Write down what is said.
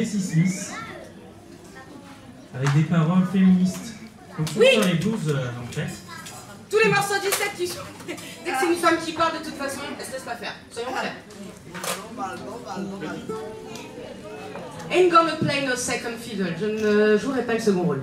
Bessie Smith, avec des paroles féministes. Oui. dans les blues, euh, en fait. Tous les morceaux du set qui sont. Dès que c'est une femme qui parle, de toute façon, elle se laisse pas faire. Soyons clairs. Ain't gonna play no second fiddle. Je ne jouerai pas le second rôle.